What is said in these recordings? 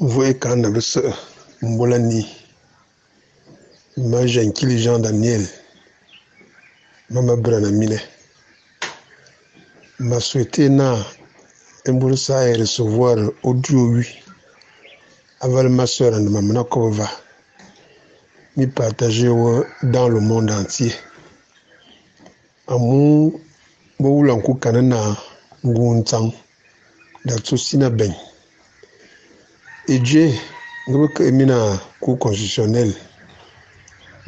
Voe kan na bɛ siɣi n-bola nii ma Jean-Kili Jean Daniel. Ma ma Birana Mine. Ma souhaité na n-buli sahi recevoir audio wi avale ma sœur ni ma mina ko bɛ va mi partager wo dans le monde entier. Amu bɛ wula n-ku kani na n-guuntaŋ dak so sina bɛn ije ngi bɛ kahi mina cour constitutionnel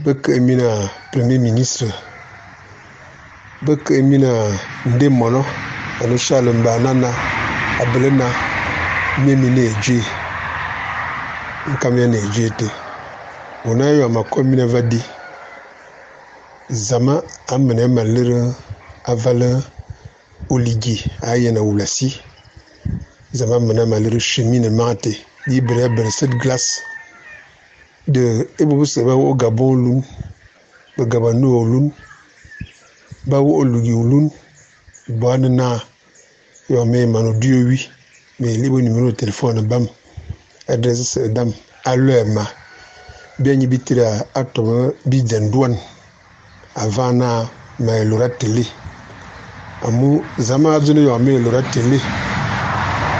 bɛ kahi mina premier ministre bɛ kahi mina nde mɔnɔ ani shali n baana na a bili na mi mi ni eje n kam ya ni eje te. O na yɔ ma kɔ mina va di. Zama a mine ma lere a vali oligi a yɛna wulasi zama mine ma lere shemi ni maŋa te. qui bere cette glace de ebubu sebe wo gabon lun be gabanu olun ba wo olugi olun bɔɔne naa yɔ me mano duo wi me libo numero telefone bam. Adresse sɛ dam alɔɛ ma bɛnyi bi tira atɔbɔ bi dɛn doɔn avant naa ma lora tele amu zama zuni yɔ me lora tele.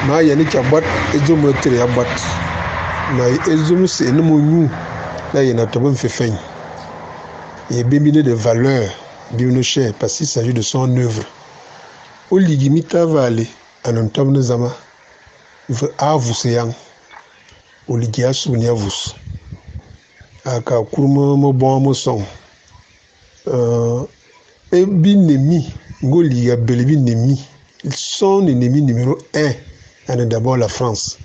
Maa yɛni chɛ bɔt ezum mo tiri ya bɔt ma ezum siɣi ni mo nyu la yɛna tɔbi n fifɛn et bienvenue de valeur bienvenue cher parce qu'il s'agit de son œuvre. O ligi mi ta vaale tɔb ni zama v a vusi yang. O ligi a suuni a ka kurimi mo bɔŋ mo sɔŋ e bi nemi ngo liga beli bi nemi. Son ennemi numéro un et d'abord la France.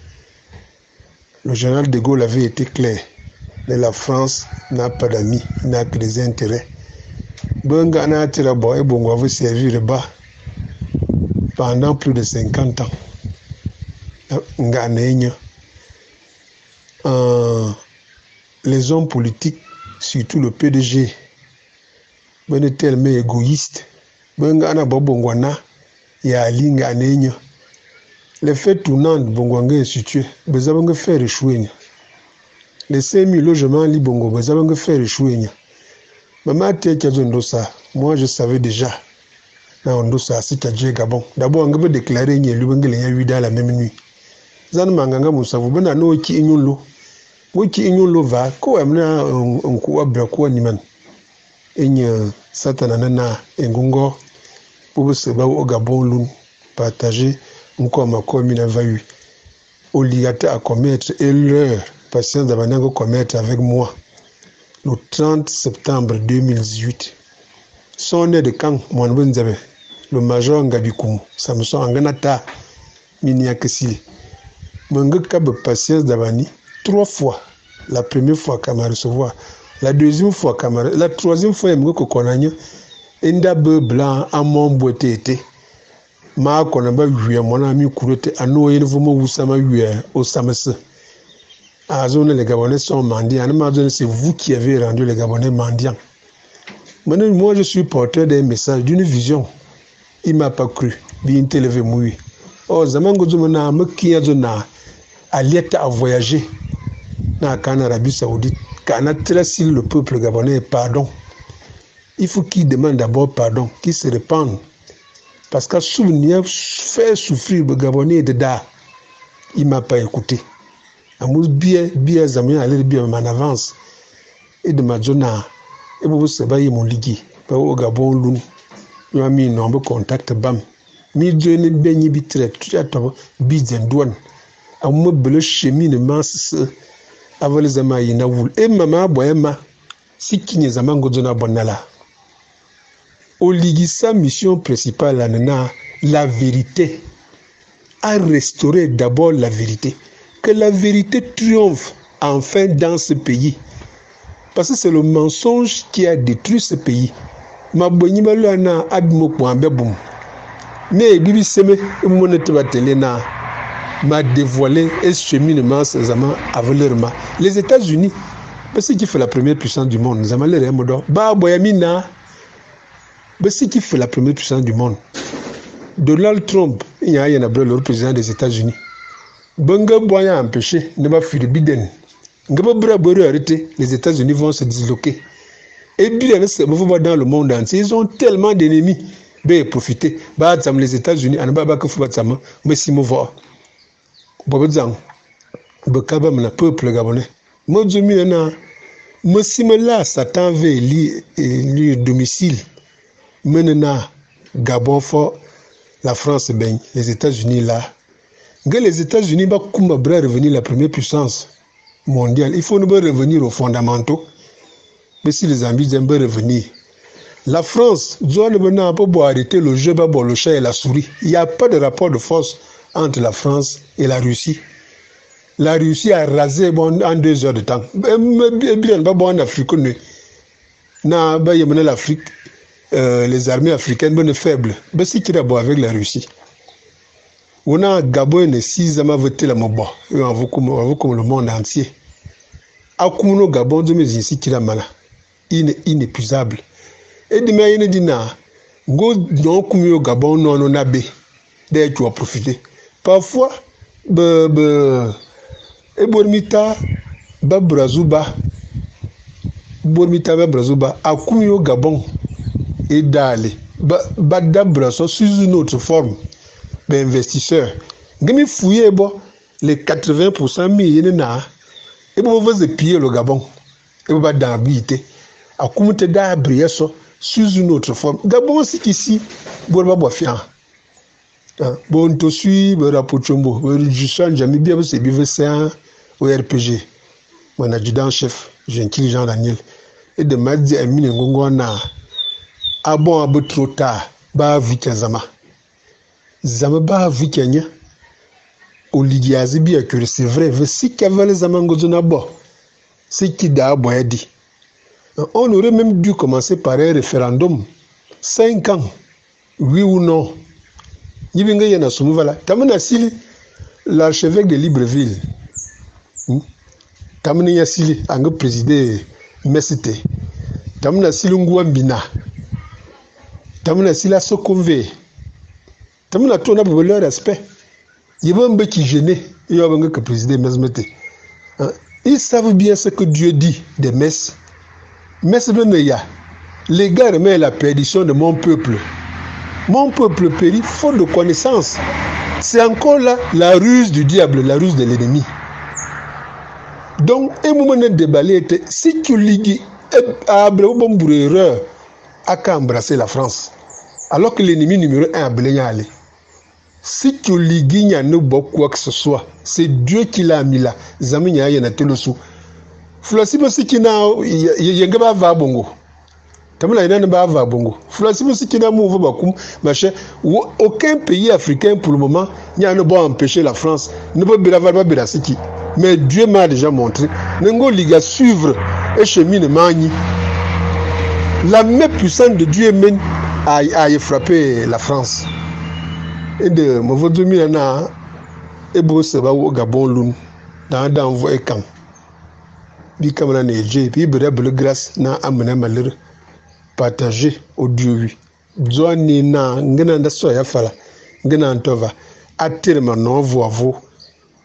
Le général de Gaulle avait été clair, la France n'a pas d'amis, n'a que des intérêts. Benga n'a et bon avait servi le bas pendant plus de 50 ans. Euh, les hommes politiques, surtout le PDG, ben tellement égoïste. Benga n'a pas bon ya ali nga n'enya les faits tournants de Bongwanga est situé bezabanga faire échouer les 5000 logements li Bongo bezabanga faire échouer mama tete ndosa moi je savais déjà na ndosa si gabon d'abord nga be déclarer nye lu bengele ya wida la même nuit zan manganga musavu bena no ki inyulo wo ki inyulo va ko amna nku abra ko niman enya satana na engungo se Gabon partager encore ma commune a eu obligataire à commettre et leur patience d'abandon commettre avec moi. Le 30 septembre 2018 son de camp mon bonzabe le major Ngabikoum Samson Anganata Miniakesili Manga Kab patience d'abani trois fois. La première fois qu'à m'a recevoir. La deuxième fois qu'à la troisième fois connaît inda be blanc boite ete ma kɔnɔ ba wie mɔna mi kuro te ano yene fo mo wusa ma wie au samese a zone les gabonais sont mendiants. Ma zone c'est vous qui avez rendu les gabonais mendiants maintenant moi je suis porteur d'un message d'une vision. Il m'a pas cru. Bien télévé moui oh zaman go zuma na ma kiya zo na alieta à voyager. Na kana Arabie Saoudite. Kana tracer le peuple gabonais pardon. Il faut qu'il demande d'abord pardon, qu'il se répande. Parce qu'à souvenir, faire souffrir le Gabonais de da, il ne m'a pas écouté. Amous bien, bien, aller bien en avance. Et de ma zone, et vous savez, mon ligi, pas au Gabon, l'un, m'a mis un nombre contact, bam. Mi Dieu ne bizen douane. A moi, bleu voulu. Et maman, boyema. Oligi, sa mission principale là, la vérité. À restaurer d'abord la vérité. Que la vérité triomphe enfin dans ce pays. Parce que c'est le mensonge qui a détruit ce pays. Boum. Mais bibi seme monete batele na m'a dévoilé et cheminement ces amants avelerement. Les États-Unis, parce qui fait la première puissance du monde, nous avons les remodo. Ba boyamina mais c'est qui fait la première puissance du monde. Donald Trump, il y a un le président des États-Unis. Benga Boya empêché, ne va fuir Biden. Arrêté, les États-Unis vont se disloquer. Et bien, dans le monde entier. Ils ont tellement d'ennemis. Ben, profiter. Les États-Unis, on va pas que ça, mais si moi, Bobo Zang, le peuple gabonais. Moi, je me si là, Satan veut lui domicile, maintenant, Gabon, la France, ben, les États-Unis là. Que les États-Unis, bah, comment revenir la première puissance mondiale, il faut nous revenir aux fondamentaux. Mais si les amis aiment revenir, la France maintenant pas arrêter le jeu, le chat et la souris. Il n'y a pas de rapport de force entre la France et la Russie. La Russie a rasé en deux heures de temps. Bien, en Afrique, na l'Afrique, euh, les armées africaines bonnes faibles. Ben si qui d'abord avec la Russie. On a Gabon et six ans voté la mobo, avec comme le monde entier. Akumuno Gabon de mes ici la mala, inépuisable. Et de mes yene dina, go non kumio Gabon non non abe, d'ailleurs tu vas profiter. Parfois, be be ebormita ba brazuba bormita ba brazuba au gabon et dale ba ba dabra so sous une autre forme ben investisseur ngemi fouiller bo les 80% mi yene na e bo vous piller le gabon. E bo ba dabite akumi te da brier so sous une autre forme. Gabon si ici borba bo fian. Bon to suis be rapochombo be jussan jami bia be se bi ve au RPG, mon adjudant-chef, Gentil Jean Daniel, et de Madi Amine Ngongona, a tard, ba vika zama. Zama ba vika nya. Au ligiazi bien que c'est vrai, ve si kavale zama ngozona bo. C'est qui da bo dit. On aurait même dû commencer par un référendum. Cinq ans, oui ou non. Yibinga yana sumuvala. Tamana sili, l'archevêque de Libreville, tamini ya sili anga président mesite tamina sili nguwa mbina tamina sili asokonve tamina tona pour leur respect. Yeba mbe qui gêné yo banga que président mesmete ils savent bien ce que Dieu dit des messes. Mesmene ya les gars remettent la perdition de mon peuple. Mon peuple périt faute de connaissance. C'est encore là la ruse du diable la ruse de l'ennemi. Donc e mu mene déballer si tu ligues abre bon pour erreur à embrasser la France? Alors que l'ennemi numéro un a Blényale si tu ligues ne quoi que ce soit c'est Dieu qui l'a mis là zami nya yana telosu fulasi ba sikina yenge ba va bongo tamala ina ne ba va bongo fulasi ba sikina mu va bakum machin aucun pays africain pour le moment n'y a ne pas empêcher la France ne pas ba ba siki mais Dieu m'a déjà montré. Nengo liga suivre et chemine mani. La main puissante de Dieu mène à frapper la France. Et de mauvais 2000 ans, et beau se va au Gabon lun dans d'envoi et camp. Bi kamana neje bi bere bele grâce na partager au Dieu oui. Zoa ni na ngena nda so ya fala ngena ntova atirma no voavo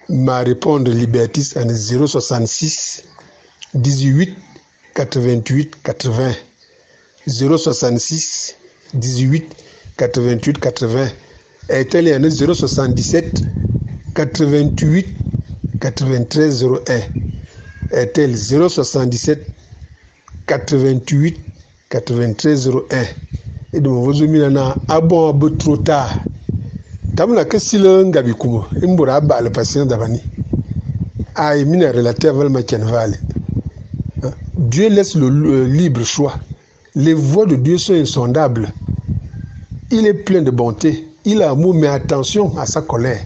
ma répondre Libertis en 066 18 88 80 066 18 88 80 est-elle en 077 88 93 01 est-elle 077 88 93 01 et donc vous avez na abon un trop tard. Silo ngabi kumo imbura aba le patient davani ay mina relative vale Dieu laisse le libre choix. Les voies de Dieu sont insondables il est plein de bonté. Il a amour mais attention à sa colère.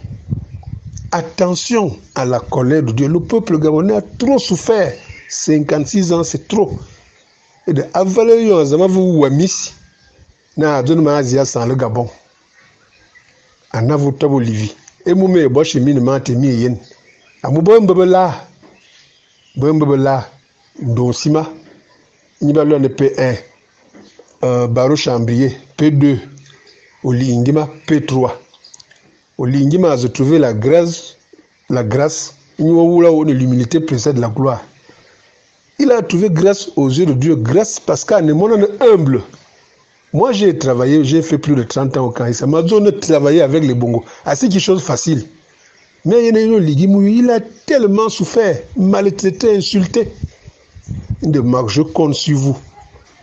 Attention à la colère de Dieu. Le peuple gabonais a trop souffert. 56 ans c'est trop. Et de avaler vu wamis na adon ma azia sans le gabon. Anavu tabo livi emu me bo shi mini ma te mi yen. Amu bo mbebe la bo mbebe la ndo sima. Ni ba lo ne P1 euh, baro chambrier P2 olingima P3 olingima a trouvé la grâce la grâce, l'humilité précède la gloire. Il a trouvé grâce aux yeux de Dieu, grâce parce qu'en est humble. Moi, j'ai travaillé, j'ai fait plus de 30 ans au Canada. Ma zone travaillé avec les bongos. Ah, c'est quelque chose de facile. Mais il a tellement souffert, maltraité, insulté. De je compte sur vous.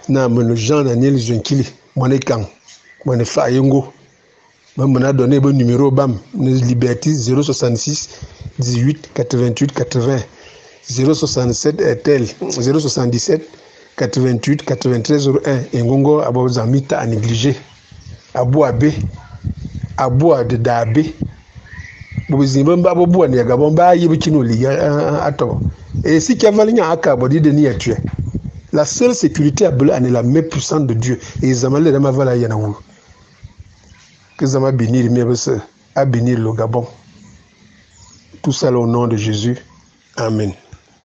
Na mon Jean Daniel Jenkili, mon écang, mon fayengo. Je me donné le numéro BAM, Liberty 066 18 88 80 067 RTL 077 88 93 01 Engongo Abo Zamita à négliger. Abou Abe, Abou de Dabe. bobizimba mba bobuwa ni yaga bomba yibi kino li ato et si kavalinya aka bodi de ni la seule sécurité Bela est la main puissante de Dieu. Et zamale ma vala yana wu que zama bénir à bénir le Gabon. Tout ça au nom de Jésus. Amen